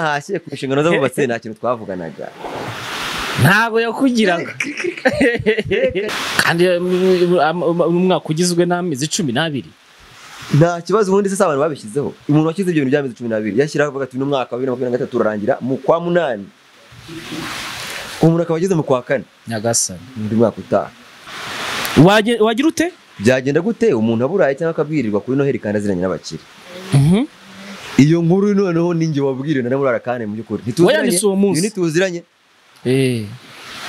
ntahashye ku nshingano z'abubatsi nta kintu twavuganaga. Ntabwo yakugiraga kandi umwaka ugizwe n'amezi cumi n'abiri. Nta kibazo ubundi se abantu babishyizeho. Umuntu washyize ibyo bintu by'amezi cumi n'abiri yashyiraho avuga ati n'umwaka wa bibiri na makumyabiri na gatatu urarangira mu kwa munani. Umuntu akaba ageze mu kwa kane. Nyagasani. Undi mwaka utaha. Wagira ute? Byagenda gute? Umuntu aburaye cyangwa akabwirirwa kuri noheli kandi aziranye n'abakire. Mhm. Iyo nkuru noneho ninjye wabwiriwe na murara kandi mu by'ukuri. Wayanditse uwo munsi? Ntituziranye Eh.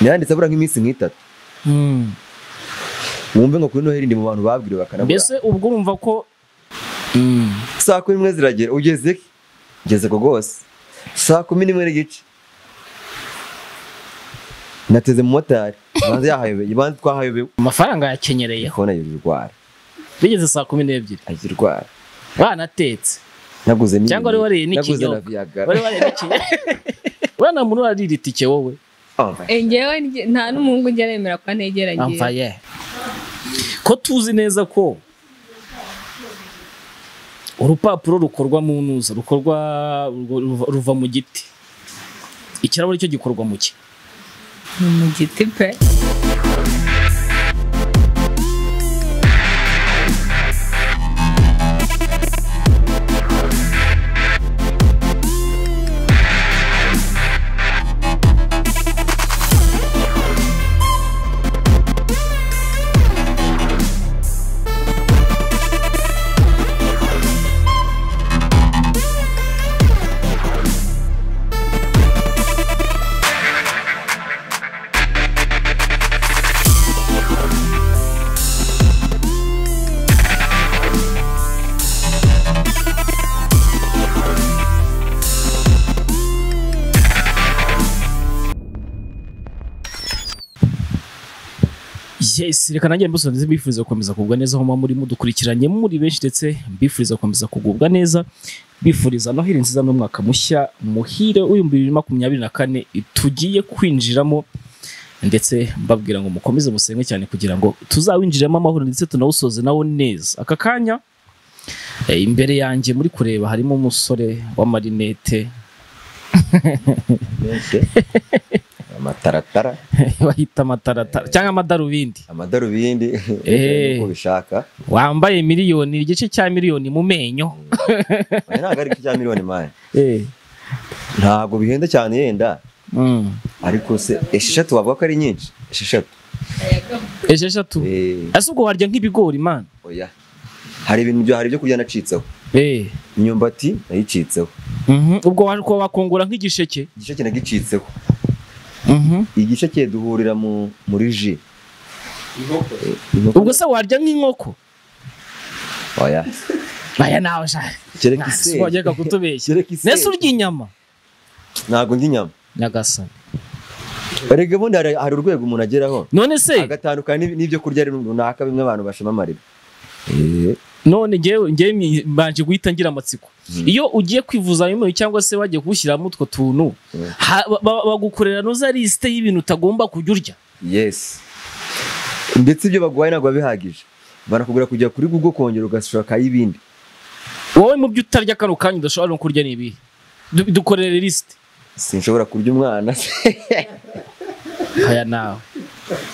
niyanditse abura nk'iminsi nk'itatu. Mm. wumve ngo kuri noheli ndi mu bantu babwiriwe bakanabura. Mbese ubwo urumva ko Mm. saa kumi n'imwe ziragera. Ugeze he? ngeze ko rwose. Saa kumi n'imwe n'igice nateze motari. Ibanza yahayobeye ibanza twahayobewe. Amafaranga yakenyereye. Agira urwara bigeze saa kumi n'ebyiri. Agira urwara banatetse. Naguze ni Cyangwa wari wariye n'ikinyobwa. wari warerekeye uriya nta muntu urarira itike wowe Umva, Eh, njye- nta n'umuhungu njya nemera ko anegera njyewe amvaye ko tuzi neza ko urupapuro rukorwa mu ntuza rukorwa ruva- ruva mu giti. Ikirahuri cyo gikorwa mu ki? Ni mu giti pe. Yes reka nanjye mbusonze mbifuriza gukomeza kugubwa neza aho muba muri mudukurikiranye muri benshi ndetse mbifuriza gukomeza kugubwa neza. Bifuriza noheli nziza n'umwaka mushya muhire w'ibihumbi bibiri makumyabiri na kane tugiye kwinjiramo. Ndetse mbabwira ngo mukomeze musenge cyane kugira ngo tuzawinjiremo amahoro ndetse tunawusoze nawo neza. Aka kanya eh, imbere yanjye muri kureba harimo umusore w'amarinete. amataratara bahita amataratara cyangwa amadarubindi. Amadarubindi. Eh. uko bishaka wambaye miliyoni igice cya miliyoni mu menyo. Aya ntabwo ari cya miliyoni mani Eh. ntabwo bihenda cyane yenda. Mm. ariko se esheshatu wavuga ko ari nyinshi? Esheshatu. Esheshatu? Eh, ese ubwo warya nk'ibigori man? Oya. Hari ibintu hari ibyo kurya nacitseho Eh. imyumbati nayicitseho Mhm. ubwo wa- ko wakongora nk'igisheke? Igisheke nagicitseho. Igisheke duhurira mu muri ji Eh, ubwo se warya nk'inkoko? Oya. Aya nawe sha. Kereka iseri wajyaga kutubeshya. Nese urya inyama? Ntabwo ndya inyama. Nyagasani. Erega ubundi hari urwego umuntu ageraho? None se? Agatandukana n'ib- n'ibyo kurya runaka bimwe abantu bashamamarira. Eh, none ngewe ngewe mbanje guhita ngira amatsiko. Iyo ugiye kwivuza amenyo cyangwa se wagiye kuwushyiramo utwo tuntu Mm. ba- bagukorera noza lisite y'ibintu utagomba kujya urya. Yes. Ndetse ibyo baguhaye ntabwo biba bihagije. Banakubwira kujya kuri google kongera ugashakaho ibindi wowe mu byo utarya kano kanya udashobora no kurya ni ibihe Du- dukorere lisite sinshobora kurya umwana. Aya nawe.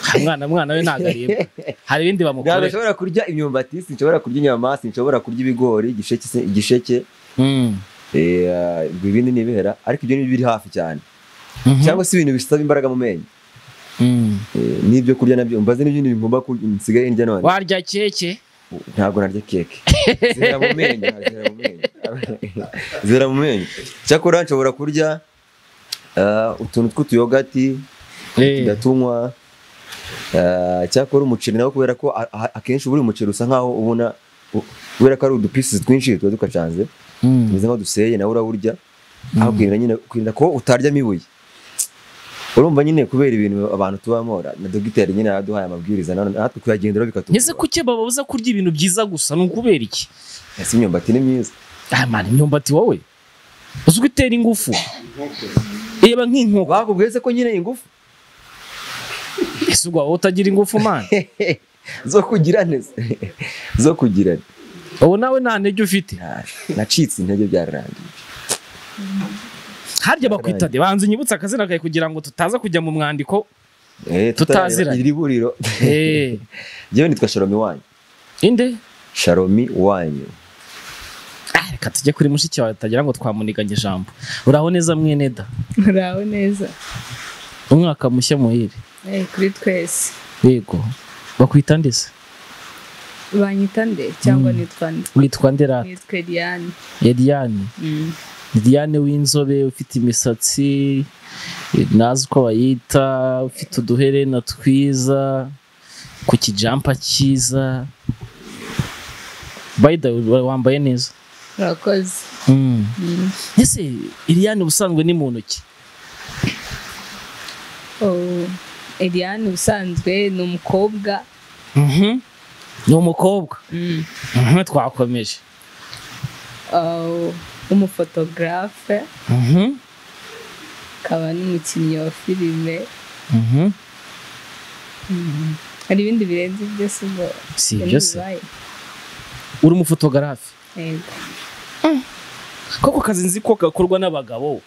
Ha, mwana we ntabwo aribwa hari ibindi ntabwo bamukorera nshobora kurya imyumbati sinshobora kurya inyama sinshobora kurya ibigori igisheke se- igisheke. Mm. eh, ibindi ni ibihera ariko ibyo ni biri hafi cyane. Mhm. cyangwa se ibintu bisaba imbaraga mu menyo. Mm. Eh, n'ibyo kurya na byo mbaze n'ibindi kurya nsigaye ndya none. Warya keke? Ntabwo narya keke. Zera mu menyo zera mu menyo. Cyakora nshobora kurya ah, utuntu tw'utuyogati Eh. ndatunywa Ah, cyakora umuceri nawo kubera ko akenshi buri umuceri usa nkaho ubona kubera ko ari udupisi twinshi tuba dukacanze Mm. tumeze nk'aho duseye nawe urawurya aho kwirinda ko utaryamo ibuye. Urumva nyine kubera ibintu abantu tubamo na dogiteri nyine yaduhaye amabwiriza na- natwe kuyagenderaho ese bikatugora kuki bababuza kurya ibintu byiza gusa? Ni ukubera iki? Ese imyumbati ni myiza. Ah man imyumbati wowe? Uzi ko itera ingufu? Reba nk'inkoko. Bakubwiye ko nyine ingufu? ese ubwo wowe utagira ingufu man. Zo kugira neza zo kugira neza ubu nawe nta ntege ufite. Nacitse intege byararangiye harya bakwita de? Banza unyibutse akazina kawe kugira ngo tutaza kujya mu mwandiko Eh, Tutaziranye. iri buriro Eh, njyewe nitwa sharomi wanyu. Inde? Sharomi wanyu. Ah, reka tujye kuri mushiki wawe tutagira ngo twamuniganye ijambo. Uraho neza mwene da uraho neza. Umwaka mushya muhire. Eh, kuri twese yego. Bakwita ndetse banyita nde cyangwa Mm. nitwa nde witwa nderata nitwa Eliane Eliane Mm. Diane w'inzobe ufite imisatsi nazi uko bayita ufite uduherena twiza ku kijampa cyiza. Bayida wambaye neza. Urakoze. Mm. Ese Eliane ubusanzwe ni mu ntoki? Oh, Eliane ubusanzwe ni umukobwa. Mhm. ni umukobwa. Mm. Mhm, twakomeje. Oh, umufotogarafe Mhm. akaba n'umukinnyi wa filime. Mhm. hari ibindi birenze ibyo si ibyo? Se. uri umufotogarafe Yego. koko kazi nzi ko gakorwa n'abagabo.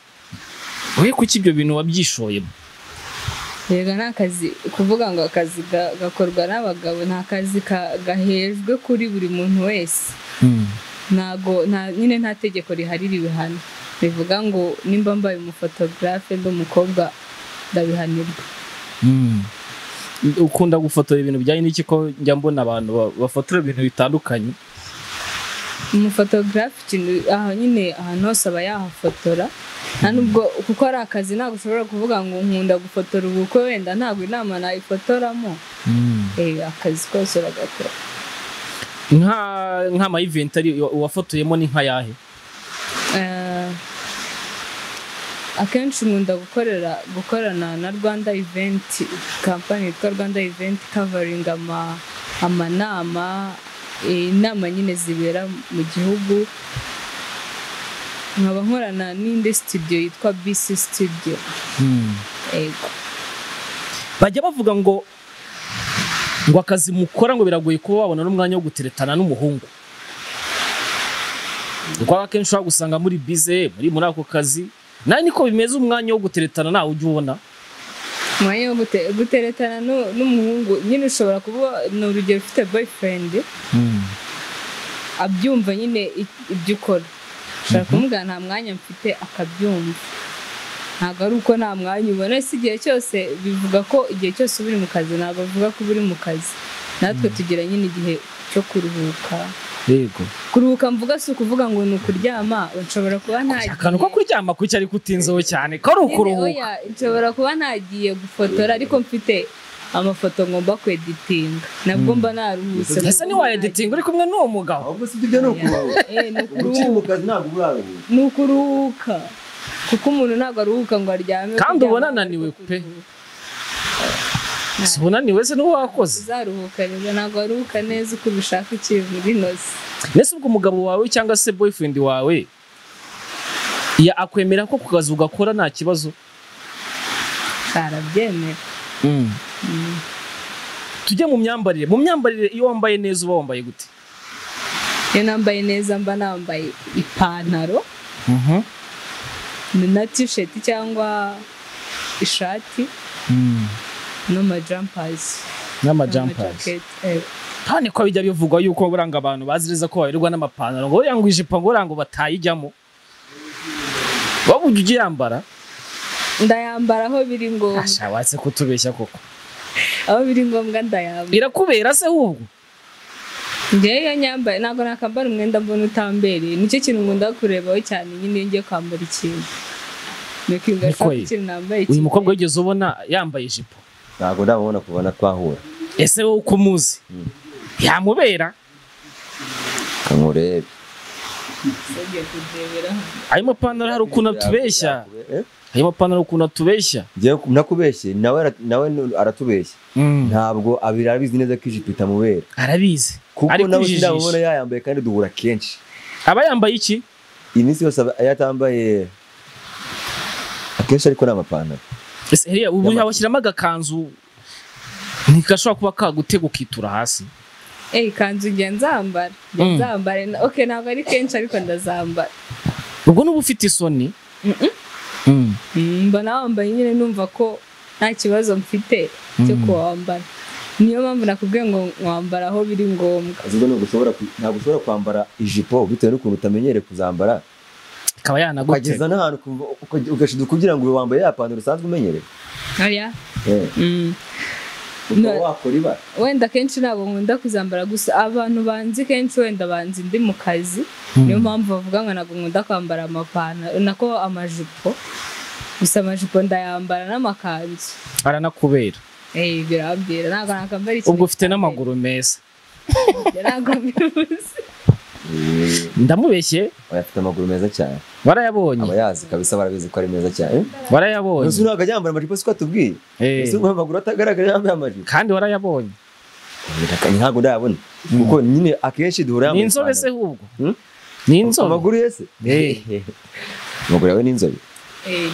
Wowe kuki ibyo bintu wabyishoyemo? Yego ni akazi kuvuga ngo akazi ga- gakorwa n'abagabo ni akazi ka- gahejwe kuri buri muntu wese. Ntago nta nyine nta tegeko rihari ribihana bivuga ngo nimba mbaye umufotogarafe ndi umukobwa ndabihanirwa. Mm. ukunda gufotora ibintu bijyanye n'iki ko njya mbona abantu ba- bafotora ibintu bitandukanye? Umufotogarafe ikintu aho nyine ahantu hose aba yahafotora. Nubwo kuko ari akazi ntabwo ushobora kuvuga ngo nkunda gufotora ubukwe wenda ntabwo inama nayifotoramo. Eh akazi kose uragakora nka ari wafotoyemo ni nka yahe? Eh, akenshi nkunda gukorera gukorana na rwanda event kampani yitwa rwanda event covering ama amanama eh, inama nyine zibera mu gihugu. Nkaba nkorana n'indi studio yitwa bc studio. Ego bajya bavuga ngo ngo akazi mukora ngo biragoye kuba wabona n'umwanya wo guteretana n'umuhungu. Kuko akenshi ushobora gusanga muri bize muri muri ako kazi nawe niko bimeze umwanya wo guteretana nawe ujya ubona. Umwanya wo gute- guteretana nu- n'umuhungu nyine ushobora kuba ni urugero ufite boyfriend abyumva nyine ibyo ukora. Ushobora kumubwira nta mwanya mfite akabyumva. Ntabwo ari uko nta mwanya ubona. Si igihe cyose bivuga ko igihe cyose uba uri mu kazi ntabwo bivuga ko uba uri mu kazi. Natwe tugira nyine igihe cyo kuruhuka. Yego. Kuruhuka mvuga si ukuvuga ngo ni ukuryama. Nshobora kuba ntagiye akantu ko kuryama kuki ariko utinzeho cyane? Ko ari ukuruhuka. nshobora kuba nagiye gufotora ariko mfite amafoto ngomba kweditinga nabwo mba naruhutse ese ni wayeditinga uri kumwe n'uwo mugabo? Ahubwo si ibyo ni ukuruhuka Eh, ni ukiri ukuruhuka. mu kazi ntabwo uraruhuka ni ukuruhuka kuko umuntu ntabwo aruhuka ngo aryame. Kandi ubona ananiwe pe. kuruhuka. si unaniwe se n'uwo wakoze? Uzaruhuka rero ntabwo aruhuka neza uko ubishaka muri nosi mbese ubwo umugabo wawe cyangwa se boyfriend wawe ya akwemera ko ku kazi ugakora nta kibazo? Karabyemera tujye mu myambarire. Mu myambarire iyo wambaye neza uba wambaye gute? Iyo nambaye neza mba nambaye ipantaro na tisheti cyangwa ishati n'amajampazi n'amajampazi kandi ko bijya bivugwa yuko buranga abantu baziriza ko babirirwa n'amapantaro. Ngo ngo ijipo ngo ngo batayijyamo. Wowe ujya ugiyambara ndayambara aho biri ngombwa watse kutubeshya koko. Aho biri ngombwa ndayambara irakubera se ahubwo njyewe iyo nyambaye ntabwo nakambara umwenda mbona utambereye ni cyo kintu nkunda kurebaho cyane nyine iyo ngiye kwambara ikintu. Uyu mukobwa wigeze ubona yambaye ijipo? Ntabwo ndamubona kubona twahura. Ese wowe uko umuzi? Yamubera? Ugiye kurebera hano. Ayo mapantaro hari ukuntu atubeshya ayo mapantaro ukuntu atubeshya nakubeshye nawe aratubeshya ntabwo abiri arabizi neza ko ijipo itamubera arabizi. Kuko nawe sindamubona yayambaye kandi duhura kenshi. Aba yambaye iki? Iyi minsi yose aba- iyo atambaye akenshi ariko ni amapantaro. Ubu yabashyiramo agakanzu ntigashobora kuba kagutega ukitura hasi. Eh, ikanzu njye nzambara. Njye Mm. nzambara ok ntabwo ari kenshi ariko ndazambara. Ubwo nuba ufite isoni. Mm. Mm, mba nawambaye nyine numva ko nta kibazo mfite cyo Mm. kuwambara. Niyo mpamvu nakubwiye ngo mwambara aho biri ngombwa. Ntabwo ushobora kwambara ijipo bitewe n'ukuntu utamenyereye kuzambara. Akaba yanagutera ukageza n'ahantu ugashiduka kugira ngo wambaye ya pantaro usanzwe umenyereye. Wakora ibara wenda kenshi ntabwo nkunda kuzambara gusa abantu banzi kenshi wenda banzi ndi mu kazi niyo mpamvu bavuga ngo ntabwo nkunda kwambara amapantaro nako amajipo gusa amajipo ndayambara n'amakanzu. Aranakubera. Eh birambwira ntabwo nakambara ikintu ubwo ufite n'amaguru meza. Ntabwo bivuze Eh, ndamubeshye. Oya, afite amaguru meza cyane. Warayabonye. Abayazi kabisa barabizi ko ari meza cyane. Warayabonye. Ese ntabwo ajya yambara amajipo siko atubwiye. Eh, ese ngo amaguru atagaragara yambaye amajipo kandi warayabonye. Ntabwo ndayabona. Kuko nyine akenshi duhura yambaye inzobe se ahubwo? Hmm? ni inzobe? Amaguru ye se? Eh. amaguru yawe ni inzobe. Eh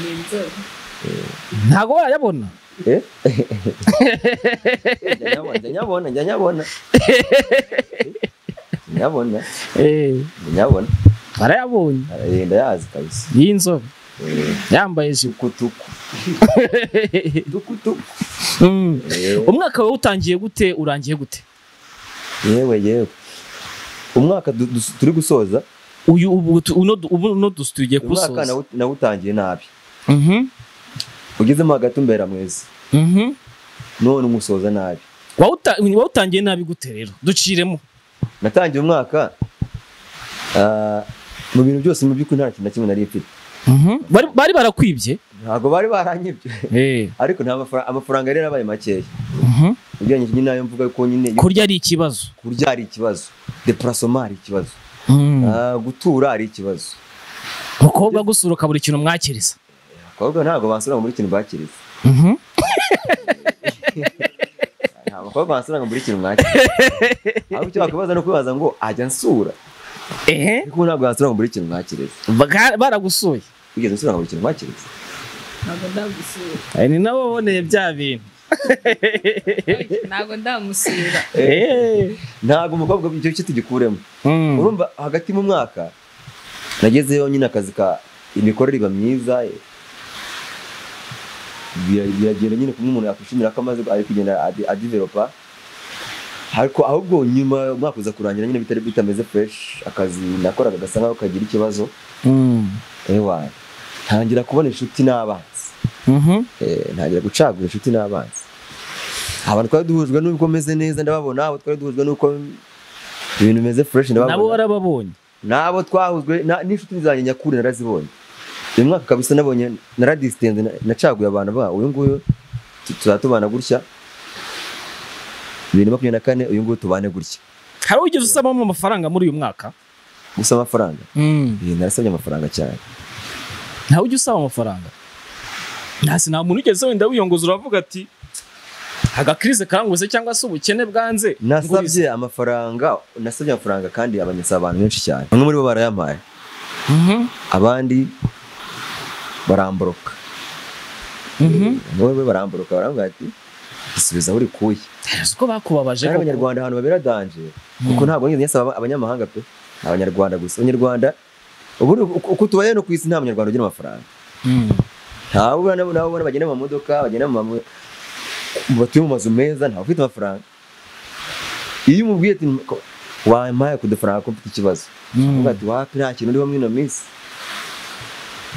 ntabwo warayabona? Eh? Njya nyabona, njya nyabona njya nyabona. Njya nyabona. Warayabonye aragenda yazi kabisa. Y'inzobe Eh, yambaye ijipo tukutuku tukutuku Mm. Eh, umwaka wawe utangiye gute urangiye gute? Yewe yewe. Umwaka turi gusoza. Uyu uno dusi tugiye umwaka kuwusoza nawu- nawutangiye nabi. Mhm, ugezemo hagati umbera mwiza mhm. none umusoza nabi. Wawuta- wawutangiye nabi gute rero? Duciremo. Natangiye umwaka ah, mu bintu byose mu by'ukuri nta kintu na kimwe nari mfite. Mhm. Bari- barakwibye? Ntabwo bari baranyibye. Eh, ariko amafaranga yari yarabaye makeya. Mhm. ugereranyije nyine na yo mvuga ko nyine kurya ari ikibazo. Kurya ari ikibazo. Deparasoma ari ikibazo. Mm. Ah, gutura ari ikibazo. Umukobwa agusura ukabura ikintu mwakiriza. Abakobwa ntabwo bansura ngo muri ikintu bakiriza. Mhm. nta bakobwa bansura ngo muri ikintu mwakiriza. Ahubwo icyo bakwibaza ni ukubaza ngo ajya nsura. Ehe ariko ntabwo bansura ngo muri ikintu mwakiriza baragusuye wigeze usura ngo muri ikintu mwakiriza ntabwo ndagusura Eh, ni nabo baboneye bya bintu ntabwo ndamusura Eh. ntabwo umukobwa icyo cyo tugikuremo Mm. urumva hagati mu mwaka nagezeyo nyine akazi ka imikorere iba myiza eh, bira- biragenda nyine kumwe umuntu yakwishimira ko amaze ari kugenda adi- adivelopa ariko ahubwo nyuma umwaka uza kurangira nyine bitari bitameze fresh akazi nakoraga gasa nkaho kagira ikibazo. Mm. ewa ntangira kubona inshuti n'abanzi. Mhm. Eh, ntangira gucagura inshuti n'abanzi. Abantu twari duhujwe n'uko meze neza ndababona abo twari duhujwe n'uko ibintu bimeze nabo ndababona. Warababonye n'abo twahujwe na- n'inshuti zanjye nyakuri narazibonye. Uyu mwaka kabisa nabonye naradisitenze na- nacaguye abantu ba uyu nguyu tu- tuzaba tubana gutya. Bibiri na makumyabiri na kane uyu nguyu tubane gutya. Hari ugeze usabamo amafaranga muri uyu mwaka? Gusa amafaranga? Mm. Eh, narasabye amafaranga cyane. Ntawe ujya usaba amafaranga? Ntasi nta muntu ugeze wenda wiyongoza uravuga ati agakirize kanguze cyangwa se ubukene bwanze? Nasabye amafaranga nasabye amafaranga kandi abanyasaba abantu benshi cyane. Bamwe muri bo barayampaye. Mhm. abandi baramboroka. Mhm. bamwe bo baramboroka barambwira ati isubiza aho urikuye Uzi ko bakubabaje kandi abanyarwanda ahantu babera danje kuko ntabwo nigeze nsaba abanyamahanga pe. Ni abanyarwanda gusa. Abanyarwanda ubundi uko uko tubaye no ku isi nta munyarwanda ugira amafaranga. Mm. ntawe ubona bagenda mu mamodoka bagenda mu batuye mu mazu meza ntawe ufite amafaranga. Iyo umubwiye ati wampaye kudufaranga ko mfite ikibazo? Mm. uvuga ati wapi nta kintu uriho muri ino minsi.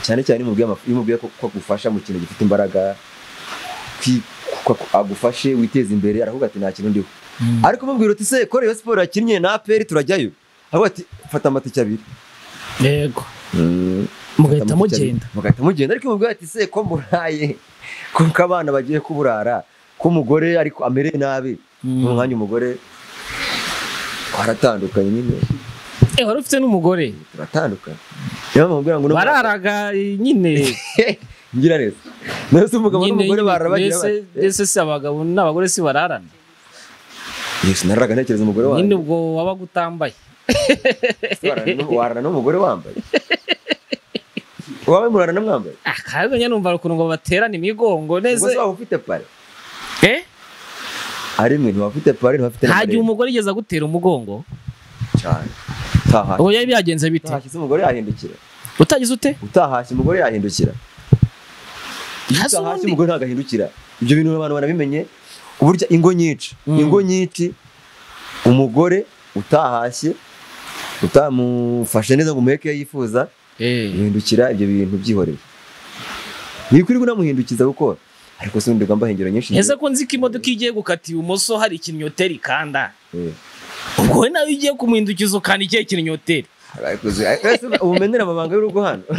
Cyane cyane iyo umubwiye ko agufasha mu kintu gifite imbaraga agufashe witeze imbere aravuga ati nta kintu ndiho. Mm. ariko umubwira uti se kore iyo siporo yakinnye na aperi turajyayo? Avuga ati fata amatike abiri. Yego. Mugahita mugenda. mugahita mugenda. Ariko umubwira ati se ko muraye? Kuko abana bagiye kuburara ko umugore ariko amereye nabi? Mm. mu mwanya umugore twaratandukanye nyine. Eh, wari ufite n'umugore? Turatandukanye bararaga nyine. ngira neza nose umugabo nyine n'umugore barabagira mbese mbese si abagabo n'abagore si bararana. Yesu nararaga ntekereza umugore nyine wanjye ubwo wabaga utambaye warana n'um- warana n'umugore wambaye. Wawe murarana mwambaye? Akazanya numva ukuntu ngo baterane imigongo ubwo neza se waba ufite pare? Eh? Ari mwe ntiwaba ufite pare ntiwaba ufite nta gihe umugore igeze agutera umugongo? Cyane. Utahashye. Ubu yari byagenze bite? Utahashye umugore yahindukira. Utagize ute? Utahashye umugore yahindukira. Hasi umugore ntabwo ahindukira ibyo bintu abantu barabimenye uburyo ingo nyinshi. Mm. ingo nyinshi umugore utahashye utamufashe neza ngo umuheke iyo yifuza Eh. guhindukira ibyo bintu byihoreye. Ntibikwiriye unamuhindukiza gukora ariko si ubundi ugamba ingero nyinshi. Ese ko nzi ko imodoka iyo igiye gukata ibumoso hari ikinyoteri ikanda? Eh. ubwo we nawe ugiye kumuhindukiza ukanda ikihe kinyoteri Ariko uzi- ese ubumenera amabanga y'urugo hano.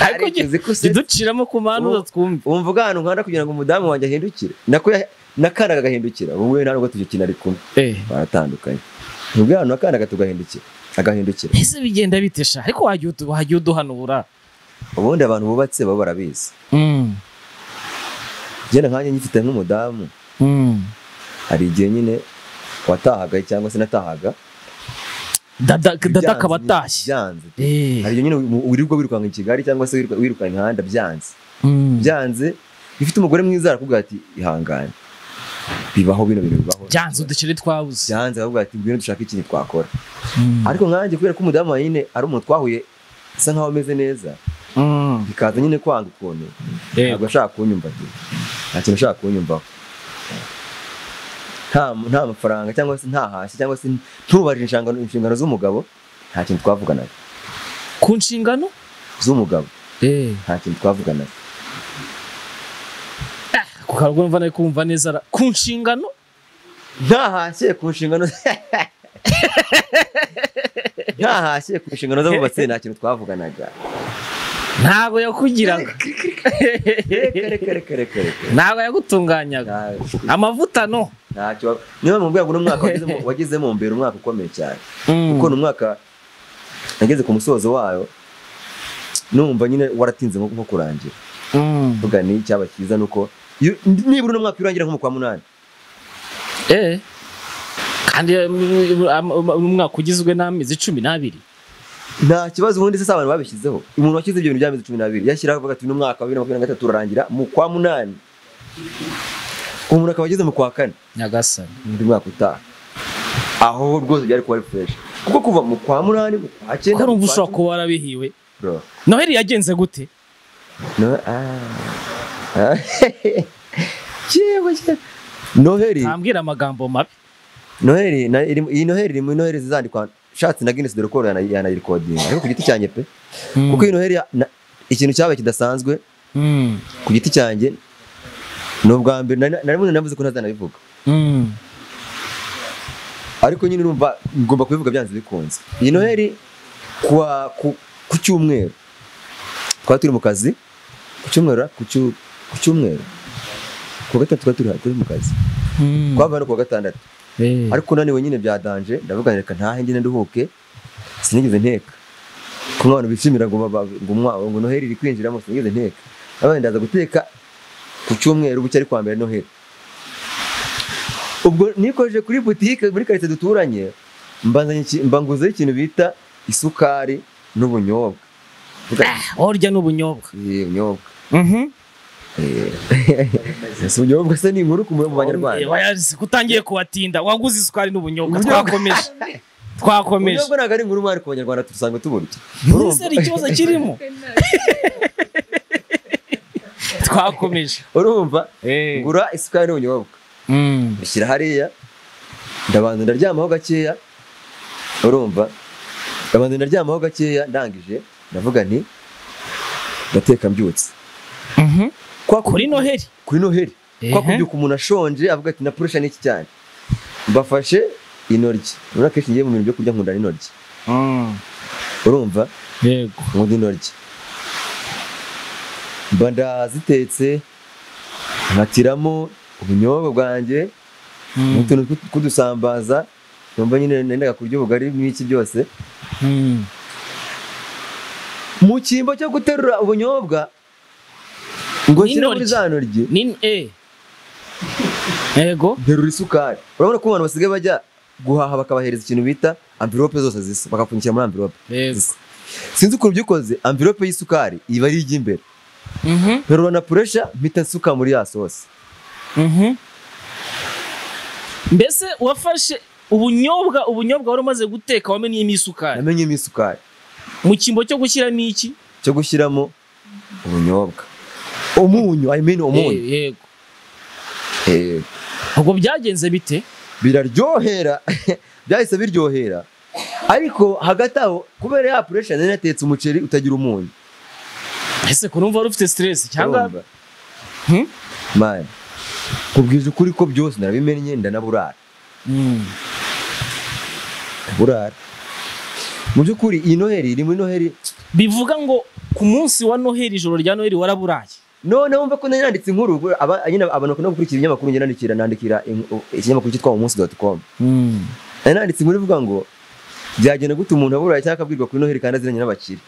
ariko ziduciramo ku mpande twumve. wumva ahantu nkanda kugira ngo umudamu wanjye ahindukire. Nako ya- nakanaga agahindukira. Wowe nta nubwo tugikina ari kumwe. Eh. baratandukanye. Nubwo ahantu nakanaga tugahindukira. Agahindukira. Ese bigenda bitesha ariko wajya udu- wajya uduhanura. Ubundi abantu bubatse baba barabizi. Mm. genda nkanjye nyifite nk'umudamu. Mm. hari igihe nyine watahaga cyangwa se natahaga dada akaba atashye hari igihe nyine wirirwa wirukanka i kigali cyangwa se wiruka- wirukanka imihanda? Byanze Mm. byanze iyo ufite umugore mwiza arakubwira ati ihangane. Bibaho bino bintu bibaho. Byanze udukiri twabuze. Byanze aravuga ati ngwino dushake ikintu twakora. Mm. ariko nkanjye kubera ko umudamu nyine ari umuntu twahuye asa nkaho ameze neza Mm. bikaza nyine kwanga ukuntu. Eh. ntabwo ashaka kunyumva nta kintu ashaka kunyumvaho nta nta mafaranga cyangwa se nta hashyi cyangwa se ntubarire inshingano z'umugabo nta kintu twavuganaga. Ku nshingano? Z'umugabo. Nta kintu twavuganaga. Ku karwa mva nari kumva neza ku nshingano? Ntahashye ku nshingano. Ntahashye ku nshingano z'abubatsi nta kintu twavuganaga. Ntabwo yakugiraga ntabwo yagutunganyaga. Nta- amavuta no. Ntacyo niba mu rwego n'umwaka wagezemo mbere umwaka ukomeye cyane Mm. kuko ni umwaka nageze ku musozo wayo numva nyine waratinze nko kurangira Mm. mvuga ni icyaba cyiza ni uko nibura uno mwaka urangira nko mu kwa munani Eh. kandi um, um, um, umwaka ugizwe n'amezi cumi n'abiri nta kibazo ubundi se si abantu babishyizeho umuntu washyize ibyo bintu by'amezi cumi n'abiri yashyiraho avuga ati uno mwaka wa bibiri na makumyabiri na gatatu urarangira mu kwa munani umuntu akaba ageze mu kwa kane. Nyagasani. Undi mwaka utaha. Aho rwose byari kuba ari fureshi kuko kuva mu kwa munani mu kwa cyenda ko kwa ushobora kuba warabihiwe. Noheli yagenze gute? Ah, noheli. Ntambwira amagambo mabi. Noheli iyi noheli iri muri noheli zizandikwa shatse na de record yana- yanayirikodinga ariko ku giti cyanjye pe. Kuko iyi noheli ikintu cyabaye kidasanzwe. Mm. ku giti cyanjye ni ubwa mbere nari navuze ko ntazanabivuga Mm. ariko nyine urumva ngomba kubivuga byanze bikunze. Iyi noheli kuwa ku, ku cyumweru. Twari turi mu kazi ku cyumweru ku cyu- ku cyumweru. Ku wa gatatu twari turi turi mu kazi. Mm. twava no ku wa gatandatu. Eh. ariko naniwe nyine byadanje ndavuga reka ntahe ngine nduhuke sinigeze nteka. Ko abantu bishimira ngo noheli iri kwinjiramo sinigeze nteka. Abandi ndaza guteka ku cyumweru bucye ari kwa mbere noheli ubwo nikoje kuri butike muri karitsiye duturanye mbazanye iki- mba nguzeho ikintu bita isukari n'ubunyobwa. Ati, Ah, urya n'ubunyobwa. "Eh, ubunyobwa. Mhm. Eh, ese ubunyobwa se ni inkuru ku mu banyarwanda. Utangiye kubatinda. Waguze isukari n'ubunyobwa. Ubunyobwa. twakomeje. Twakomeje. Ubunyobwa ntabwo ari inkuru mwari ku banyarwanda dusanga tuburya ese hari ikibazo kirimo? twakomeje urumva? Eh. ngura isukari n'ubunyobwa Mm. bishyira hariya. Ndabanza ndaryamaho gakeya. Urumva? Ndabanza ndaryamaho gakeya. Ndangije. Ndavuga nti ndateka mbyutse. Mhm. Kuri noheli kuri noheli kwa kubyuka umuntu ashonje avuga ati na purusha n'iki cyane? Mbafashe intoryi urabona akenshi ngiye mu bintu byo kurya nkunda n'intoryi Mm. urumva? Yego. Nkunda intoryi mba ndazitetse nkatiramo ubunyobwa bwanjye Mm. n'utuntu tw'u- tw'udusambaza numva nyine nendaga kurya ubugari n'iki byose. Mm. mu cyimbo cyo guterura ubunyobwa ngo nshyire muri za ntoryi. Ni eh. Yego nterura isukari. Urabona ko abantu basigaye bajya guhaha bakabahereza ikintu bita amvirope zose zisa bagapfunyikira muri amvirope yego sinzi ukuntu byukoze amvirope y'isukari iba ari ijya Mhm. nterura na puresha mpita nsuka muri ya sosi. Mhm. mbese wafashe ubunyobwa ubunyobwa wari umaze guteka wamenyemo isukari namenyemo isukari mu cyimbo cyo gushyiramo iki? Cyo gushyiramo ubunyobwa. Umunyu i mean umunyu yego. Eh, ubwo byagenze bite? Biraryohera. Byahise biryohera. Ariko hagati aho kubera ya puresha nari natetse umuceri utagira umunyu. Ese kurumva wari ufite stress cyangwa? Hmm? mani kubwije ukuri ko byose narabimennye ndanaburara Mm. burara mu by'ukuri iyi noheri iri muri noheri bivuga ngo ku munsi wa noheli ijoro rya noheli waraburaye none wumva ko nanditse inkuru nyine abantu bakunda gukurikira ibinyamakuru njye nandikira nandikira in- ikinyamakuru cyitwa umunsi doti komu nari nanditse inkuru ivuga ngo byagenda gute umuntu aburaye cyangwa akabwirwa kuri noheri kandi aziranye n'abakire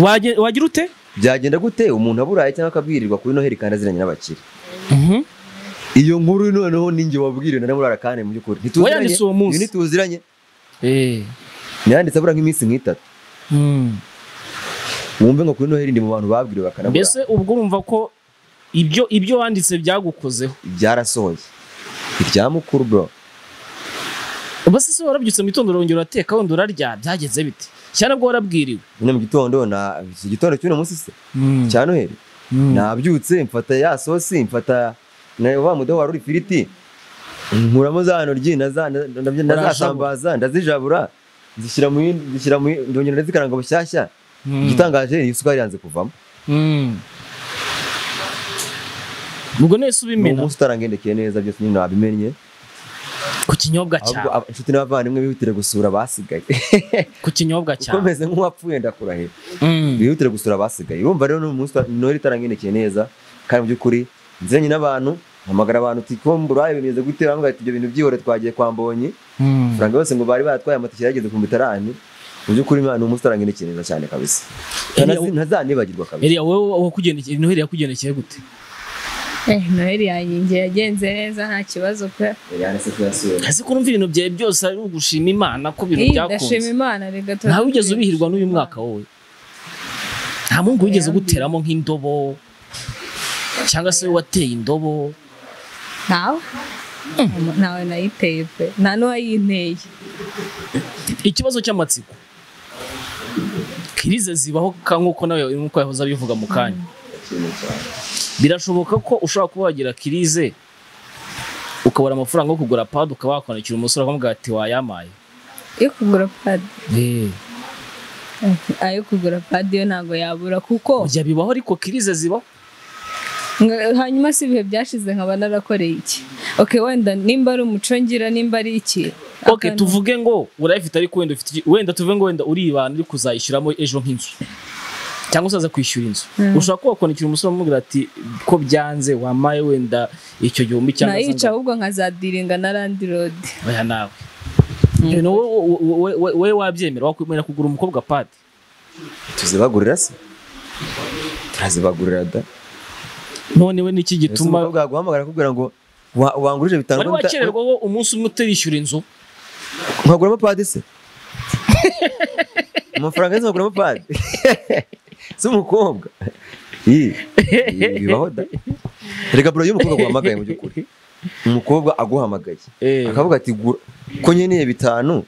wagira ute? Byagenda gute? Umuntu aburaye cyangwa akabwirirwa kuri noheri kandi aziranye n'abakire. Mhm. iyo nkuru noneho ninjye wabwiriwe nanaburara kandi mu by'ukuri. Ntituziranye. Eh. nayanditse abura nk'iminsi nk'itatu. Mm. wumve ngo kuri noheri ndi mu bantu babwiriwe bakanabura. Mbese ubwo urumva ko ibyo ibyo wanditse byagukozeho? Byarasohoye. Irya mukuru bro. Basi se warabyutse mu gitondo urongera urateka wenda urarya? Byagenze bite? Cyane bwo warabwiriwe. Nyine mu gitondo na iki gitondo cy'uno munsi se? Cya noheri Mm. nabyutse mfata ya sosi mfata na wa mudaho wari uri ifiriti nkuramo za ntoryi na za- na- na- na- nazasambaza ndazijabura. Zishyira mu ndongera ndazikaranga bushyashya. Mm. igitangaje iyi sukari yanze kuvamo. Ubwo nese ubimena umunsi utarangendekeye neza byose nyine nabimennye kinyobwa cyawe. inshuti n'abavandimwe bihutire gusura abasigaye. Ku kinyobwa cyawe. ukomeze nk'uwapfuye ndakurahira Mm. bihutire gusura abasigaye. Urumva rero ni umunsi uta- noheri itarangendekeye neza kandi mu by'ukuri nziranye n'abantu mpamagara abantu uti kombura bimeze gute? Bamwe bati ibyo bintu byihore twagiye kwa mbonyi. Mm. faranga yose ngo bari batwaye amatike yageze ku bitarani mu by'ukuri Imana umunsi utarangendekeye neza cyane kabisa. Ntazanibagirwa kabisa. Wowe wakugendekeye noheli yakugendekeye gute? Noheli yanjye yagenze neza nta kibazo pe. Ese ko numva ibintu byawe byose ari ugushima imana ko ibintu ndashima byakunze ntawe wigeze ubihirwa n'uyu mwaka wowe. Nta mungu wigeze uguteramo nk'indobo cyangwa se wateye indobo. Ntawe? Ntawe nayiteye pe. Nta n'uwayinteye ikibazo cy'amatsiko. Kirize zibaho nk'uko nawe nk'uko yahoze abivuga mu kanya. Birashoboka ko ushobora kuba wagira kirize ukabura amafaranga yo kugura padi ukaba wakwandikira umusore akamubwira ati wayamaye. Iyo kugura padi ayo kugura padi yo ntabwo yabura kuko burya bibaho ariko kirize zibaho? Hanyuma si ibihe byashize nkaba narakoreye iki? Ok wenda nimba ari umuco ngira nimba ari iki? Ok Akantu- tuvuge ngo urayifite ariko wenda ufite iki- wenda tuvuge ngo wenda uribana uri kuzayishyuramo ejo nk'inzu. Cyangwa se uzaza kwishyura inzu. Mm. ushobora kuba wakwandikira umusore umubwira ati ko byanze wamaye wenda icyo gihumbi cyangwa se nayica ahubwo nkazadiringa na landirodi oya nawe. Wowe- wowe wowe wabyemera wakwemera kugura umukobwa padi. Tuzibagurira se? Turazibagurira da? None we niki gituma umukobwa yaguhamagara akubwira ngo wa- wangurije bitanu wari wakererwaho umunsi umwe utarishyura inzu? Nkaguramo padi se? Amafaranga yose nkaguramo padi? si umukobwa Ih, ih, bibaho da. Reka bro iyo umukobwa aguhamagaye mu by'ukuri umukobwa aguhamagaye. Eh. akavuga ati ko nkeneye bitanu.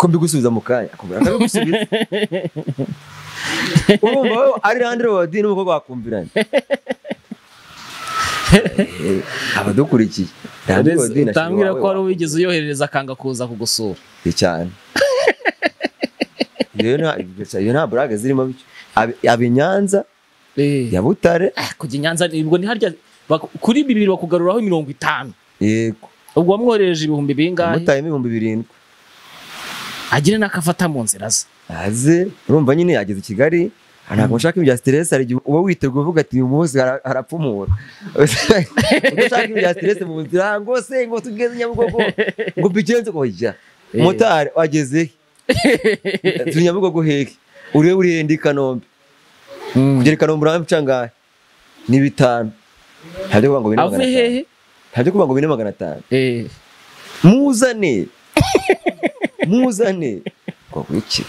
Ko mbigusubiza mu kanya. Akabigusubiza urumva ari randi rodi n'umukobwa wakumviranye. Eh, abadukurikiye. Utambwira ko wari wigeze uyoherereza akanga kuza kugusura. Cyane. Iyo nta burage zirimo aba i Nyanza ya Butare. Ah, kujya i nyanza ubwo ni harya kuri bibiri bakugaruraho mirongo itanu. Yego. Ubwo wamwoherereje ibihumbi bingahe? Amutayemo ibihumbi birindwi. Agire n'akafata mu nzira ze. Aze urumva nyine yageze i Kigali ntabwo nshaka ibya stress hari igihe uba witeguye uvuga ati uyu munsi hara- harapfumura. Udashaka ibya stress mu nzira ngo se ngo tugeze Nyabugogo ngo mbigenze ngo jya Eh. motari wageze he? turi Nyabugogo uri hehe ndi i Kanombe kugera i Kanombe uramca ngahe ni bitanu. Ntabyo kuvuga ngo bine magana atanu ntabyo kuvuga ngo bine magana atanu Eh, muzane muzane ngo wiki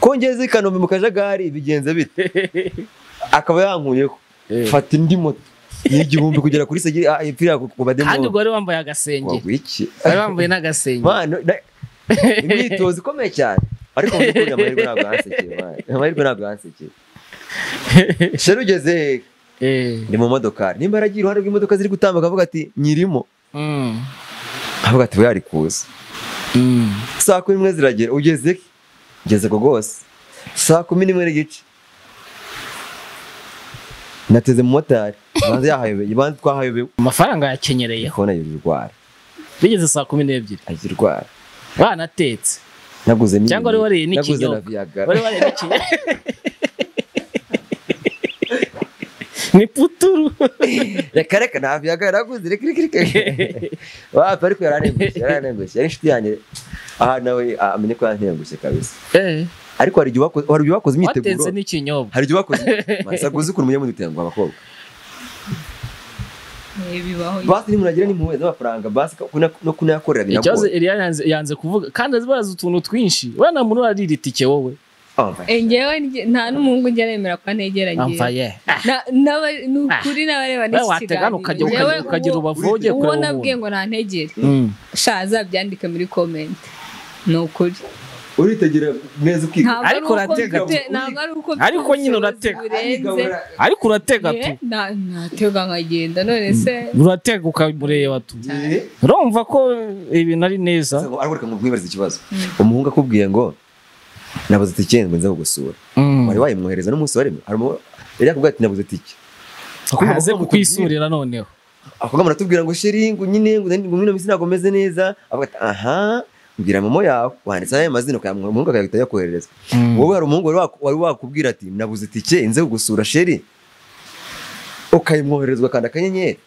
kongeza i Kanombe mu kajagari bigenze bite akaba yankuyeho Eh. fata indi moto ni igihumbi kugera kuri segi ah, ipfira ku ku kandi bademo ubwo wari wambaye agasenge wari wambaye n'agasenge imyitozo ikomeye cyane. Ariko mu by'ukuri amahirwe ntabwo yansekeye amahirwe ntabwo yansekeye sheri ugeze Eh, ni mu modokari. Nimba aragiye iruhande rw'imodoka ziri gutambuka avuga ati nyirimo. Mm, avuga ati we yari kuza. Mm. saa kumi n'imwe ziragera. Ugeze he? Ngeze ko rwose saa kumi n'imwe n'igice nateze mu motari. Banza yahayobeye banza twahayobewe amafaranga yakenyereye. Kubona yiri rwara bigeze saa kumi n'ebyiri. Agira rwara banatetse naguze n'ibintu- Cyangwa wari wariye n'ikinyobwa. wari wareba ikinya ni puturu. Reka reka nta viagara naguze. Reka reka reka. Wapi ariko yaranengushye yaranengushye. Yari inshuti yanjye. Aha nawe amenye ko yantengushye kabisa. Eh, ariko hari igihe wakoze wakoze watetse imyiteguro n'ikinyobwa. Hari igihe wakoze masaguzi ukuntu mujya mudutengwa abakobwa. Basi nimuragira n'impuhwe z'amafaranga basi kuna- no kunayakorera ikibazo biragoye Eliya yanze, yanze kuvuga kandi azi barazi utuntu twinshi. Wana muntu urarira itike wowe. Umva, Eh, njye- nta n'umuhungu njya nemera ko antegera amva njyewe ye Ah, Na- n'aba- ni ukuri n'abareba we n'iki wategana ukajya kiganiro. ukagira uwo- nabwiye ngo ntantegere Mm. sha azabyandike muri comment. Ni ukuri uritegera neza ukiga ntabwo Ariko uratega Ariko nyine uratega. ariko uratega tu Eh, na- natega nkagenda none se uratega ukamureba tu Eh, urumva ko ibintu ari neza ariko reka nkwibarize ikibazo umuhungu akubwiye ngo nabuze itike ngo nze kugusura Mm. wari wayimwohereza n'umunsi warimo yari yakubwiye ati nabuze itike aze kukwisurira noneho akubwira muratubwira ngo sheri ngo nyine ngo ngo mino minsi ntabwo meze neza avuga ati aha mbwira mama yawe wanditseho ayo mazina ukayamwa umuhungu agahita yakoherereza Mm. wowe hari umuhungu wari waku- wari wakubwira ati nabuze itike nze kugusura sheri. Ukayimwohererezwa kandi akanyenyeri.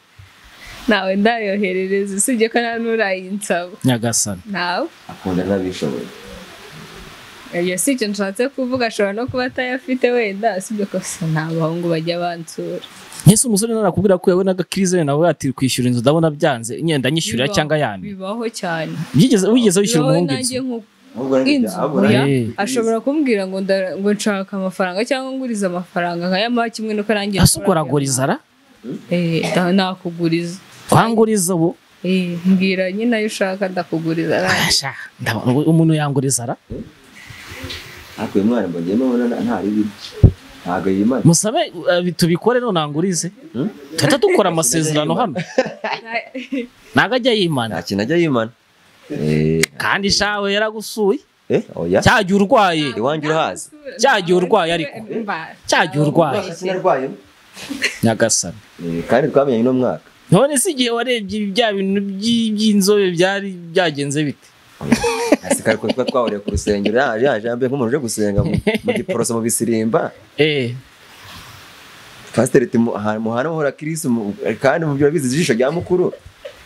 Nawe ndayoherereza usibye ko nta n'urayinsaba nyagasani. Nawe? Akunda n'abishoboye. Iyo si icyo nshatse kuvuga ashobora no kuba atayafite wenda usibye ko nta bahungu bajya bansura. Yesu umusore narakubwira ko yabonaga kirize nawe ati kwishyura inzu ndabona byanze nyenda nyishyurira cyangwa yandi bibaho cyane. Wigeze wishyura umuhungu inzu ashobora kumbwira ngo nda- ngo nshaka amafaranga cyangwa nguriza amafaranga nkayamuha kimwe nuko nanjye ase ukora gorizara Eh, nakuguriza. Twanguriza ubu? Eh, mbwira nyine ayo ushaka ndakuguriza. Asha, ndabona umuntu yangurizara ariko uyu mwana mbonye mbona nta ribi. Ntabwo yimana musabe eh, tubikore none angurize Hmm? tuhita dukora amasezerano hano. Ntabwo ajya yimana nta kintu ajya yimana Eh, kandi shawe yaragusuye. Eh oya cyagiye urwaye. Iwanjye urahazi cyagiye urwaye ariko. Cyagiye urwaye. Eh, kandi twamenye uno mwaka none si igihe warebye bya bintu by- by'inzobe byari byagenze bite? Asikari ko tuba twahuriye ku rusengero yaje yaje yambaye nk'umuntu uje gusenga mu giporoso mu bisirimba eh pasiteri muhana muhora kirisi kandi mu byo bizi ijisho rya mukuru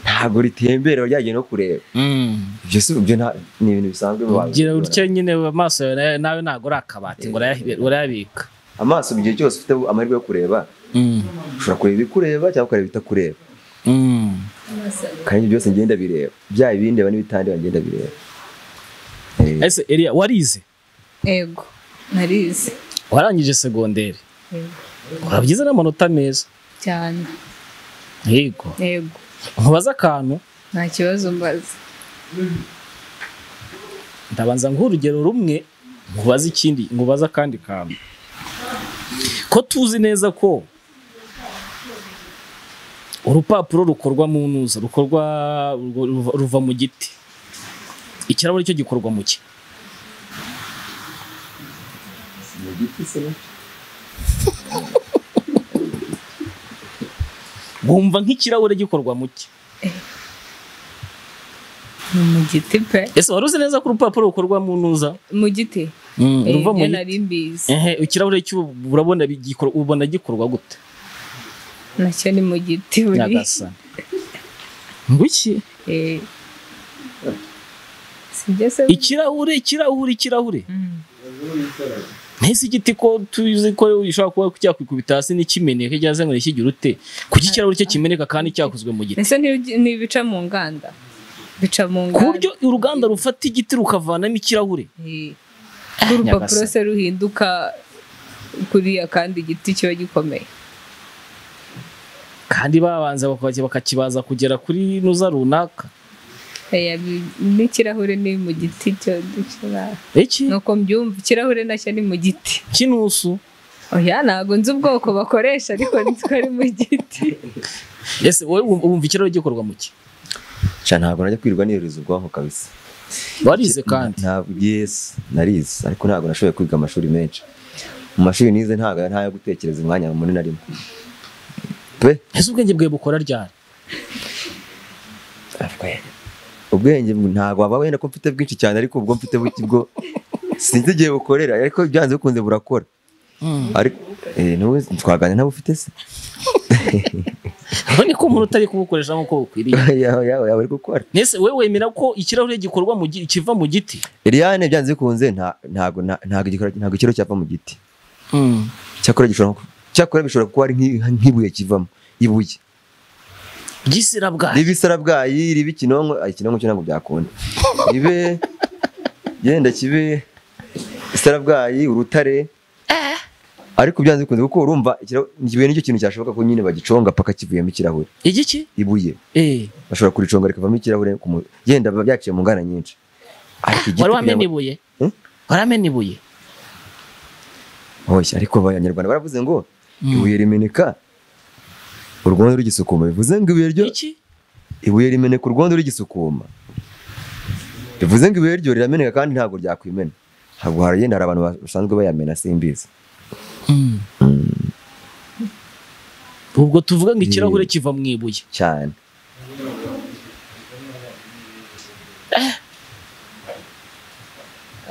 ntabwo ritembera ryagiye no kureba mm. ibyo si ibyo ni ibintu bisanzwe mu bantu. gira utyo nyine amaso yawe nawe- ntabwo uri akabati ngo urayahi- urayabika amaso mu gihe cyose ufite amahirwe yo kureba Mm. ushobora kureba ibikureba cyangwa ukareba ibitakureba. Kandi ibyo byose ngenda bireba byaba ibindeba n'ibitandeba ngenda bireba Eh, ese Elia warize ego. Narize warangije segonderi Yego. urabyize n'amanota meza. Cyane. Yego. Yego nkubaze akantu. Nta kibazo mbaza. Ndabanza nguhe urugero rumwe nkubaze ikindi nkubaze akandi kantu. Ko tuzi neza ko urupapuro rukorwa mu ntuza rukorwa ruva- mu giti. Ikirahuri cyo gikorwa mu ki? Mu wumva nk'ikirahure gikorwa mu ki? Ni mu giti pe. Ese wari uzi neza ko urupapuro rukorwa mu ntuza? Mu giti. Mm, Eh, ruva mu ibyo giti. ikirahure cyo urabona ubona gikorwa gute? Na cyo ni mu giti buri. Nyagasani. Nguki Eh. ikirahure ikirahure ikirahure. Mm. ntese igiti ko tuzi ko ushobora kuba cyakwikubita hasi n'ikimeneka cyangwa se ngo ntikigire ute? Kuki ikirahure cyo kimeneka kandi cyakozwe mu giti? Ese ntibi- ntibica mu nganda. Bica mu ku nganda. buryo uruganda rufata igiti rukavanamo ikirahure. Eh. urupapuro se ruhinduka kuriya kandi igiti kiba gikomeye. Kandi babanza bakakibaza kugera kuri nuza runaka. Oya, bi- n'ikirahure ni mu giti cyo nuko mbyumva ikirahure na cyo ni mu giti. Kinusu. Oya ntabwo nzi ubwoko bakoresha ariko nzi ko ari mu giti. Ese wowe wumva ikirahure gikorwa mu ki? Ntabwo najya kwirirwa niririza ubwonko kabisa. Warize kandi? Ntabwo yes narize ariko ntabwo nashoboye kwiga amashuri menshi. Mu mashuri nize ntabwo ntayo gutekereza umwanya munini arimo ese ubwenge bwawe bukora ryari? Ubwenge bw- ntabwo waba wenda ko mfite bwinshi cyane ariko ubwo mfite buke bwo sinzi igihe bukorera ariko byanze bikunze burakora. Ariko eh, twaganira ntabwo ufite se? None ko umuntu utari kubukoresha nk'uko bukwiriye. Yawe uri gukora. Wowe wemera ko ikirahure gikorwa kiva mu giti? Eliane byanze bikunze nta- ntabwo ikiro cyava mu giti. Cyakora gishobora cyakora bishobora kuba ari nk'i- nk'ibuye kivamo. Ibuye ry'isirabwayi. Ribe isarabwayi ribe ikinonko. Ikinonko cyo ntabwo byakunda. Ribe genda kibe isarabwayi urutare. Ariko byanze bikunze kuko urumva ikira- ibuye ni cyo kintu cyashoboka ko nyine bagiconga paka kivuyemo ikirahure. Igiki ibuye. Eh. Bashobora kuriconga rikavamo ikirahure yenda biba byaciye mu ngana nyinshi. Wari wamena ibuye? Hmm? wari wamena ibuye? Ariko abanyarwanda baravuze ngo ibuye rimeneka urwondo rugisukuma bivuze ngo ibuye ryo ibuye rimeneka urwondo rugisukuma bivuze ngo ibuye ryo rirameneka kandi ntabwo ryakwimena. Ntabwo hari yenda hari abantu basanzwe bayamena simbizi. Ubwo tuvuga ngo ikirahure kiva mu ibuye. Cyane.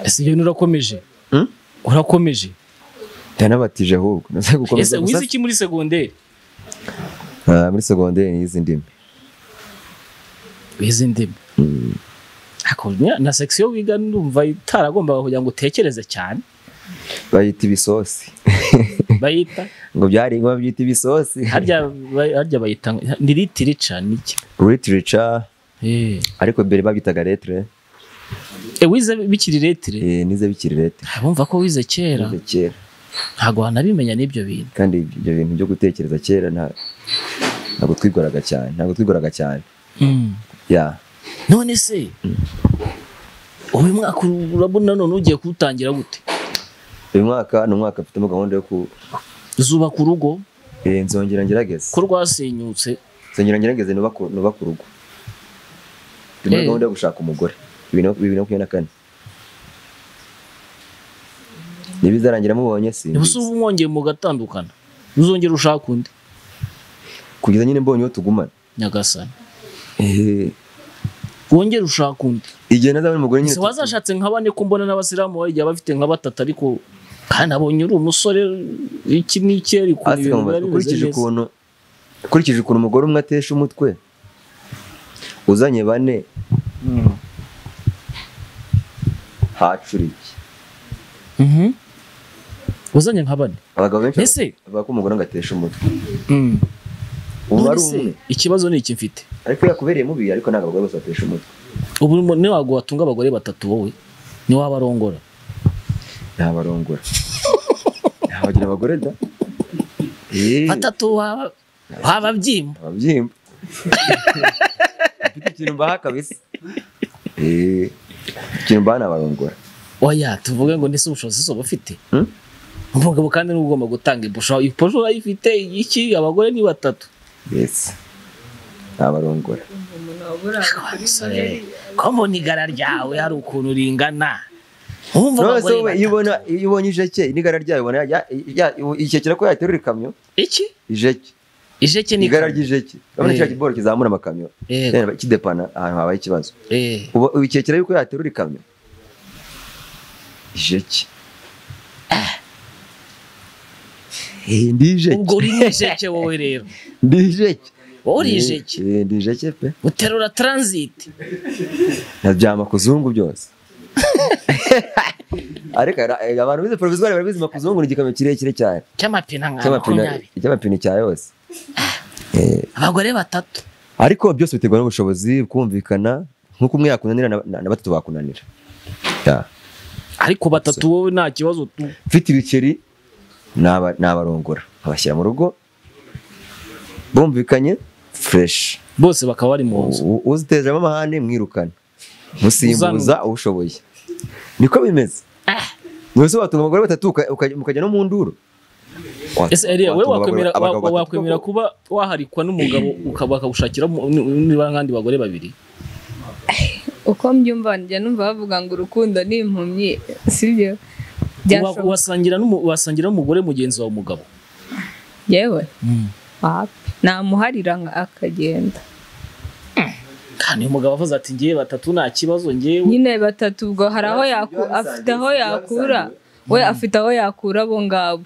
Ese ibyo bintu urakomeje? Hmm? urakomeje? Ndanabatije ahubwo. Ese wize iki muri segonderi Ah, muri segonderi n'izi ndimi wize indimi? Ariko na section wiga ndumva itaragombaga kugira ngo utekereze cyane. Bayita ibisosi. Bayita? Ngo byari ngo babyita ibisosi. Harya ba- harya bayita ni literature niki literature. Eh. Ariko mbere babyitaga letre e wize bikiri letire eh, nize bikiri letre bumva ko wize kera. Nize kera. Ntabwo wanabimenya n'ibyo bintu. Kandi ibyo bintu byo gutekereza kera nta- ntabwo twigoraga cyane ntabwo twigoraga cyane. Mm. ya. None se uyu mwaka urabona none ugiye kuwutangira gute? Uyu mwaka ni umwaka mfitemo gahunda yo ku zubaka urugo eh, nzongera ngerageze. Ko rwasenyutse. Nzongera ngerageze nubaka urugo muri Eh. gahunda yo gushaka umugore. Bibiri na makumyabiri na kane. Nibizarangira mubonye si niba uba umwongeye mugatandukana. Uzongera ushaka undi. Kugeza nyine mbonye uwo tugumana. Nyagasani. Wongere ushaka undi. Igihe nazabona umugore nyine wazashatse nka bane ko mbona n'abasilamu bagiye bafite nka batatu ariko kandi abonye uri umusore iki n'iki ariko ukurikije ukuntu ukurikije ukuntu umugore umwe atesha umutwe uzanye bane Mm. hacura iki Uzanye nka bane abagabo benshi Ese? bavuga ko umugore ngo atesha umutwe. Mm. ubu ari umwe. ikibazo ni iki mfite? Ariko yakubereye mubi ariko ntabwo abagore bose batesha umutwe. Ubu niwago watunga abagore batatu wowe? Niwaba arongora? Ntabarongora ntabagira abagore da. Eh, batatu waba waba byimba ababyimba mfite ikintu mbaha kabisa. Eh, ikintu mbaha nabarongora oya tuvuge ngo ndetse ubushobozi si ufite? Hmm? Umugabo kandi ni we ugomba gutanga ibusho iposho urayifite iki? Abagore ni batatu. Nabarongora Umusore, ko igara ryawe hari ukuntu ringana. Iyo ubonye ijeke n'igara ryayo ubona ikekera ko yaterura ikamyo iki? Ijeke. Ijeke ni igara ry'ijeke. Urabona Eh. kiriya kiboro kizamura amakamyo. Yenda kidepana ahantu habaye ikibazo. Eh, uba ubikekera yuko yaterura ikamyo Eh, ijeke ubwo uri n'ijeke wowe rero? Ndi ijeke wowe uri ijeke eh, ndi ijeke pe? Uterura transit. Ntabyama kuzungu byose. Ariko eh, abantu bize provisoire barabizi makuzungu ni igikamyo kirekire cyane. Cy'amapine nka makumyabiri. cy'amapine cya yose. Eh, abagore batatu. Ariko byose biterwa n'ubushobozi kumvikana nk'uko umwe yakunanira na- batatu bakunanira. Ariko batatu wowe nta kibazo mfite ibiceri nabarongora. Nkabashyira mu rugo. Bumvikanye. Fureshi bose bakaba bari mu nzu. uzitejemo amahane mwirukana musimbuza ushoboye. Niko bimeze. Mwese watunga abagore batatu uka- uka- mukajya no mu nduru. Ese Elia wowe wakwemera kuba waharikwa n'umugabo ukaba bakagushakira niba nk'andi bagore babiri? Uko mbyumva njya numva bavuga ngo urukundo ni impumyi sibyo wasangira n'umu- wasangira n'umugore mugenzi wawe umugabo? Yewe. Wapi? Namuharira akagenda. Kandi uyu mugabo avuze ati ngewe batatu nta kibazo ngewe. Nyine batatu ubwo hari aho afite aho yakura. We afite aho yakura abo ngabo.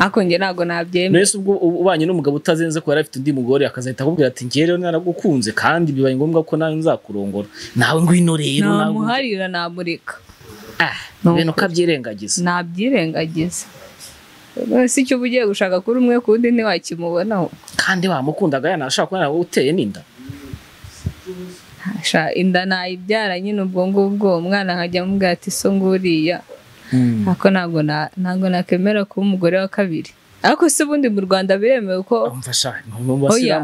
Ariko njye ntabwo nabyemera. Mbese ubwo ubanye n'umugabo utazenze ko yari afite undi mugore akazahita akubwira ati ngewe rero naragukunze kandi bibaye ngombwa ko nawe nzakurongora. Nawe ngwino rero namuharira namureka. Ibintu ukuri. ukabyirengagiza nabyirengagiza si icyo uba ugiye gushaka kuri umwe ku wundi ntiwakimubonaho. Kandi wamukundaga yanashaka kuba nawe uteye n'inda. Inda nayibyara nyine ubwo ngubwo umwana nkajya amubwira ati so nguriya. Ariko ntabwo ntabwo nakemera kuba umugore wa kabiri. Ariko se ubundi mu rwanda biremewe ko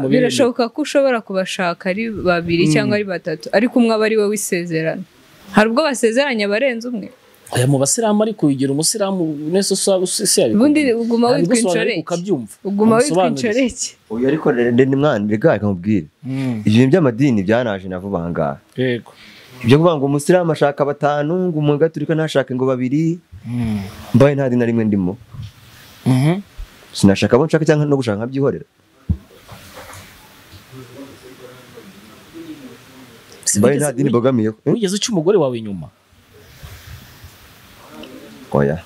birashoboka ko ushobora kubashaka ari babiri cyangwa ari batatu ariko umwe aba ari we w'isezerano. Hari ubwo basezeranya abarenze umwe? Oya mu basilamu ariko wigira umusilamu nese usa usi yabikubwira. ubundi uguma witwa ukabyumva. Uguma witwa inshoreke. Uyu ariko ni mwana rega akamubwira. Mm, ibyo bintu by'amadini byanaje na vuba aha ngaha. Yego. Ibyo kuvuga ngo umusilamu ashaka batanu ngo umugaturika ntashake ngo babiri. Mm. mbaye nta dini na rimwe ndimo. Mhm. sinashaka abo nshaka cyangwa no gushaka nkabyihorera. Mbaye nta dini mbogamiyeho Eh? wigeze uca umugore wawe inyuma? Oya.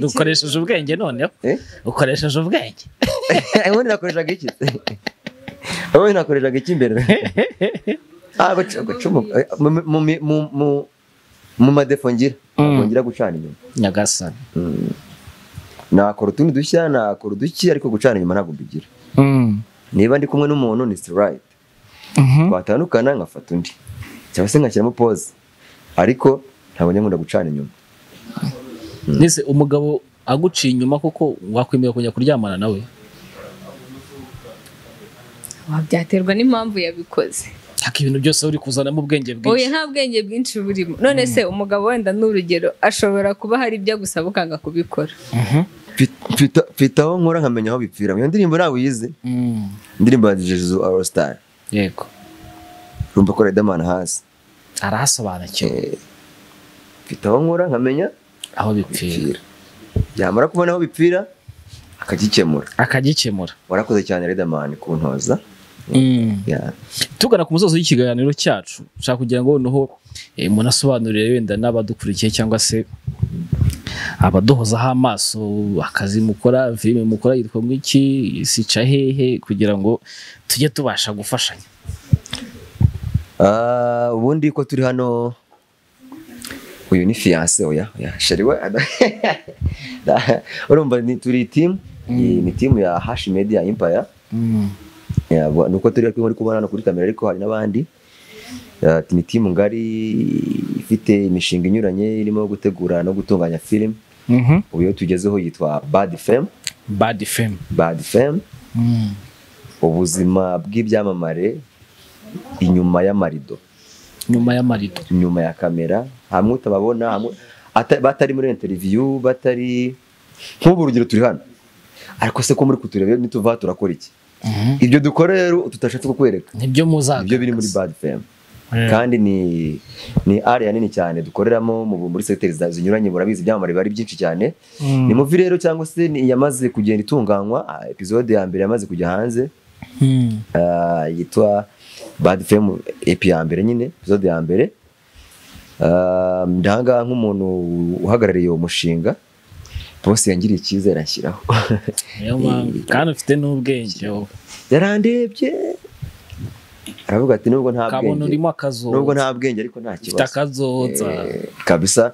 Dukoresheje ubwenge noneho. Eh? ukoresheje ubwenge. Ubundi nakoreshaga iki? Ubundi nakoreshaga iki imbere ah eh, mu- madefo ngira. Ntabwo ngira gucana inyuma. Nyagasani. Mm. nakora utundi dushya nakora uduki ariko gucana inyuma ntabwo mbigira. Mm. niba ndi kumwe n'umuntu ni Mhm. Twatandukana nkafata undi. Cyangwa se ngashyiramo pause. Ariko ntabwo nkunda gucana inyuma. Nese umugabo aguciye inyuma koko wakwemera kujya kuryamana nawe? Wa, byaterwa n'impamvu yabikoze. Haka ibintu byose uri kuzanamo ubwenge bwinshi. Nta bwenge bwinshi burimo. None se umugabo wenda ni urugero ashobora kuba hari ibyo agusaba ukanga kubikora? Mhm. Mfit- mfita mfita aho nkora nkamenya aho bipfira. Iyo ndirimbo ntabwo uyizi. Indirimbo ya Jesu All Star. Yego. Urumva ko Riderman hasi. Arahasobanukiwe Eh, mfite aho nkora nkamenya. Aho bipfira. Yamara kubona aho bipfira akagikemura. Akagikemura. Warakoze cyane Riderman kuntoza. Mm. Yeah. tugana ku musozi w'ikiganiro cyacu. Nshaka kugira ngo noneho eh, munasobanurire wenda n'abadukurikiye cyangwa se abaduhozaho amaso akazi mukora filime mukora yitwa ngo iki sica hehe kugira ngo tujye tubasha gufashanya. Ah, ubundi ko turi hano uyu ni fiance oya sheri we. Urumva ni turi team Iyi ni team ya Hash Media Empire. Yeah, bu- nuko turi muri kubona hano kuri kamera ariko hari n'abandi. Ni team ngari ifite imishinga inyuranye irimo gutegura no gutunganya film. Ubu iyo tugezeho yitwa Bad Fame bad fm Bad Fame ubuzima bw'ibyamamare inyuma y'amarido. Nyuma y'amarido. Inyuma ya kamera. Hamwe utababona hamwe ata- batari muri interview batari nk'ubu urugero turi hano. Ariko se ko muri kutureba nituva turakora iki? Ibyo dukora rero tutashatse kukwereka. Nibyo muzagaragaza. Ibyo biri muri bad fm kandi ni ni area nini cyane dukoreramo mu- muri secteurs za- zinyuranye murabizi ibyamamare biba ari byinshi cyane. Ni muvi rero cyangwa se ni yamaze kugenda itunganywa ah, episode ya mbere yamaze kujya hanze. Mm. ah, yitwa bad fm epi ya mbere nyine episode ya mbere. Ah, ndahangaha nk'umuntu uhagarariye uwo mushinga. Bose yangiriye icyizere anshyiraho kandi ufite n'ubwenge yarandebye. Aravuga ati nubwo nta bwenge urimo nubwo nta bwenge ariko nta ufite kibazo. akazoza. Eh, kabisa.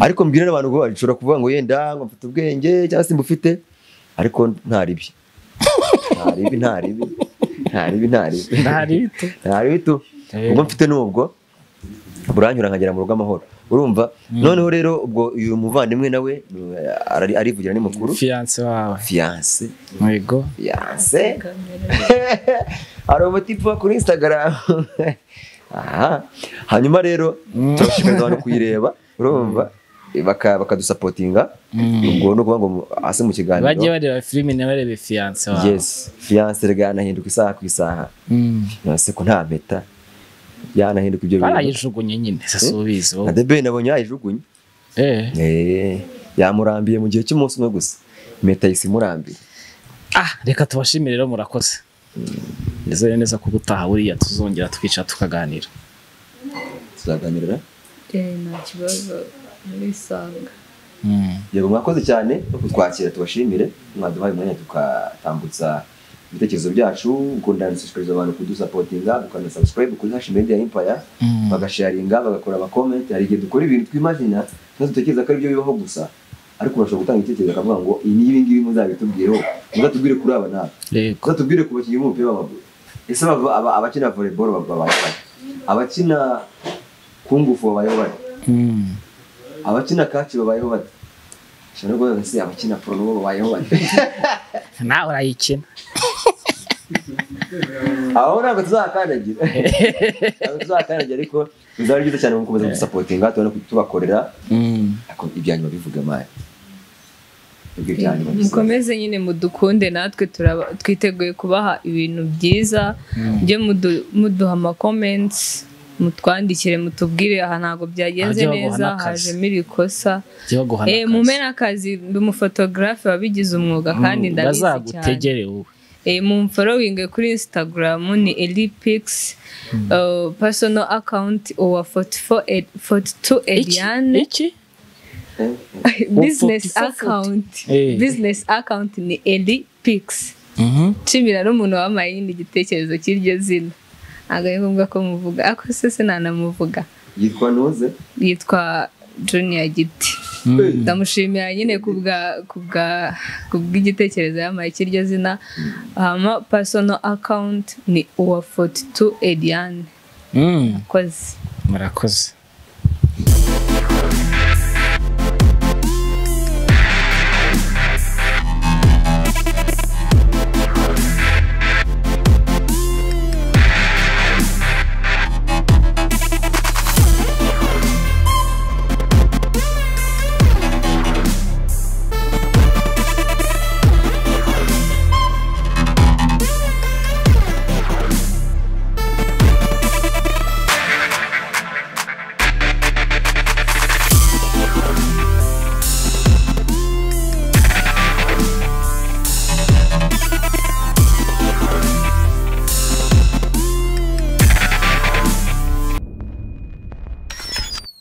Ariko mbwira n'abantu ngo bashobora kuvuga ngo yenda ngo mfite ubwenge cyangwa se mbufite. Ariko nta ribi. Nta ribi nta ribi. Nta ribi nta ribi. Ntari bito nta ribi tu Eh. ubwo mfite n'ubwo buranyura nkagera mu rugo amahoro. Urumva? Noneho rero ubwo uyu muvandimwe nawe eh, arivugira ni mukuru fiyanse wawe. Fiance yego. Fiance hari umutipe wa kuri instagram. Hanyuma rero turashishikariza abantu kuyireba urumva baka- bakadusapotinga. Ubwo ni ukuvuga ngo hasi mu kiganiro. Bajye bareba filime ntibarebe fiyanse wawe yes. Fiyanse yanahinduka isaha ku isaha. Mm. nase ko nta mpeta yanahinduka ibyo bintu. Barayijugunye nyine sasa ubizi na wowe The Ben nabonye yayijugunye? Eh. Eh, yamurambiye mu gihe cy'umunsi umwe gusa. Impeta yisi imurambiye. Ah reka tubashimire rero murakoze. Ndizere neza ko ubutaha buriya tuzongera tukicara tukaganira. Tuzaganirira? Eh, nta kibazo. Murisanga. Yego mwakoze cyane no kutwakira tubashimire. Mwaduhaye umwanya tukatambutsa ibitekerezo byacu. Ukunda dushishikariza abantu kudusapotinga ukanda subscribe kuri hashi media empire bagasharinga bagakora amakomenti. Hari igihe dukora ibintu twimagina maze dutekereza ko ari byo bibaho gusa. Ariko urashobora gutanga igitekerezo akavuga ngo iyi n'ibi ngibi muzabitubwireho muzatubwire kuri aba yego. Muzatubwire ku bakinnyi b'umupira w'amaguru. Ese aba- aba- abakina volleyball babayeho bate? Abakina kungufu babayeho bate? Mm. abakina kaci babayeho bate? Ushobora no kuvuga se abakina poro nabo babayeho bate? Nawe urayikina. aho ntabwo tuzakandagira. Ntabwo tuzakandagira ariko bizaba byiza cyane gukomeza gusapotinga tubona tubakorera. Ariko ibya nyuma bivuga nyuma bivuga. mukomeze nyine mudukunde natwe turaba- twiteguye kubaha ibintu byiza. Mujye mudu- muduha amakomenti mutwandikire mutubwire. Aha ntabwo byagenze neza hajemo iri kosa Eh, mume n'akazi. ndi umufotogarafe wabigize umwuga kandi Mm, ndabizi cyane Eh, mumforowinge kuri instagram ni elipix uh, personal account 44 ed- 42 eliane iki business 44 account. Eh. business account ni elipix. Nshimira n'umuntu wamaye nyine igitekerezo cy'iryo zina. Ntabwo ari ngombwa ko muvuga. Ariko se sinanamuvuga yitwa nuze yitwa junior giti Mm. ndamushimira nyine kubwa kubwa kubw'igitekerezo yamaye cy'iryo zina. Hama personal account ni uwa 42 Eliane Mm. koze murakoze.